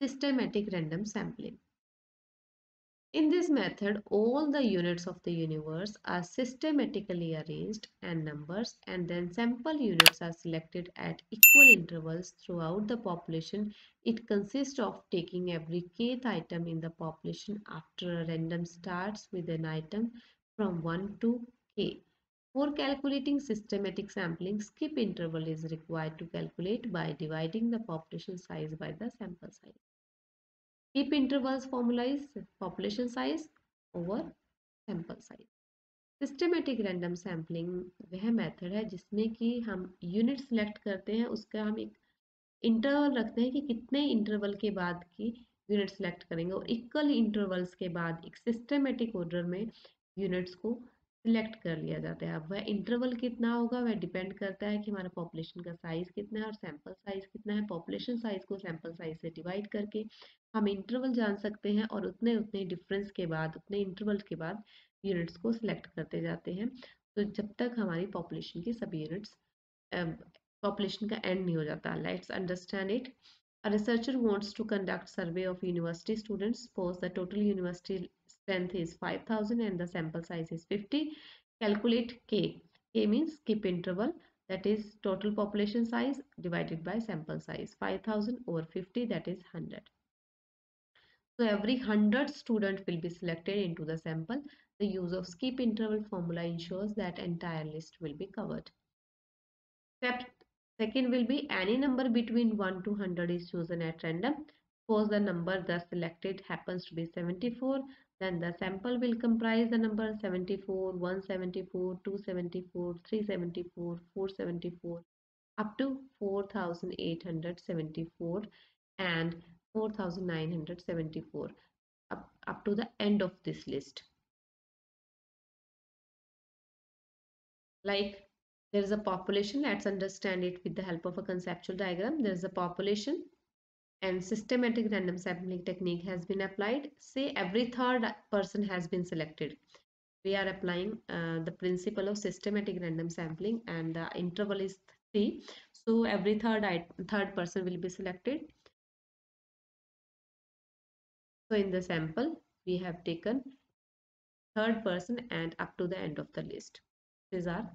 systematic random sampling. In this method, all the units of the universe are systematically arranged and numbers and then sample units are selected at equal intervals throughout the population. It consists of taking every kth item in the population after a random starts with an item from 1 to k. For calculating systematic sampling, skip interval is required to calculate by dividing the population size by the sample size. Skip intervals formula is population size over sample size. Systematic random sampling वह method है जिसमें कि हम unit select करते हैं, उसका हम एक इंटरवल रखते हैं कि कितने इंटरवल के बाद की यूनिट सेलेक्ट करेंगे और इक्वल इंटरवल्स के बाद एक सिस्टमेटिक ऑर्डर में यूनिट्स को सिलेक्ट कर लिया जाता है। अब वह इंटरवल कितना होगा, वह डिपेंड करता है कि हमारा पॉपुलेशन का साइज़ कितना है और सैंपल साइज़ कितना है। पॉपुलेशन साइज़ को सैंपल साइज़ से डिवाइड करके हम इंटरवल जान सकते हैं और उतने उतने डिफरेंस के बाद, उतने इंटरवल के बाद यूनिट्स को सिलेक्ट करते जाते हैं। तो जब तक हमारी पॉपुलेशन की सभी यूनिट्स पॉपुलेशन का एंड नहीं हो जाता। Let's understand it researcher wants to conduct survey of university students. Suppose the total university strength is 5000 and the sample size is 50 calculate k. K means skip interval that is total population size divided by sample size 5000 over 50 that is 100 so every 100 student will be selected into the sample. The use of skip interval formula ensures that entire list will be covered. Step second will be any number between 1 to 100 is chosen at random suppose the number thus selected happens to be 74 then the sample will comprise the number 74, 174, 274, 374, 474 up to 4874 and 4974 up, up to the end of this list. Like there is a population, let's understand it with the help of a conceptual diagram. There is a population and systematic random sampling technique has been applied. Say every third person has been selected. We are applying uh, the principle of systematic random sampling and the interval is 3 so every third third person will be selected. So in the sample we have taken third person and up to the end of the list. These are